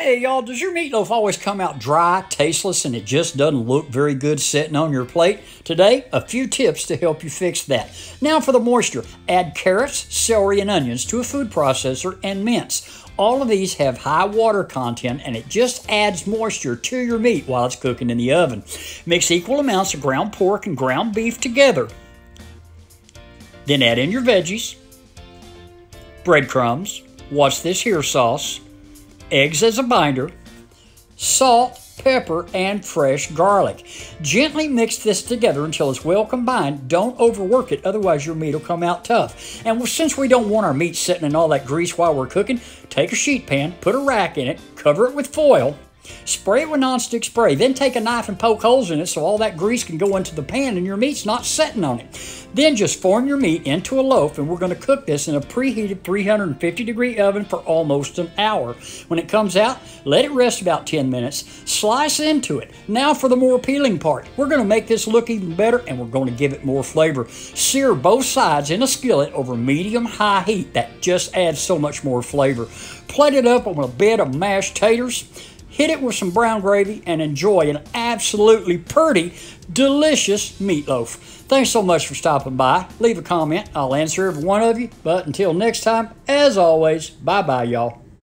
Hey y'all, does your meatloaf always come out dry, tasteless, and it just doesn't look very good sitting on your plate? Today, a few tips to help you fix that. Now for the moisture. Add carrots, celery, and onions to a food processor and mince. All of these have high water content and it just adds moisture to your meat while it's cooking in the oven. Mix equal amounts of ground pork and ground beef together. Then add in your veggies, breadcrumbs, Worcestershire sauce, eggs as a binder, salt, pepper, and fresh garlic. Gently mix this together until it's well combined. Don't overwork it, otherwise your meat will come out tough. And since we don't want our meat sitting in all that grease while we're cooking, take a sheet pan, put a rack in it, cover it with foil, Spray it with nonstick spray. Then take a knife and poke holes in it so all that grease can go into the pan and your meat's not setting on it. Then just form your meat into a loaf and we're going to cook this in a preheated 350 degree oven for almost an hour. When it comes out, let it rest about 10 minutes. Slice into it. Now for the more appealing part. We're going to make this look even better and we're going to give it more flavor. Sear both sides in a skillet over medium-high heat. That just adds so much more flavor. Plate it up on a bed of mashed taters hit it with some brown gravy, and enjoy an absolutely pretty, delicious meatloaf. Thanks so much for stopping by. Leave a comment. I'll answer every one of you. But until next time, as always, bye bye, y'all.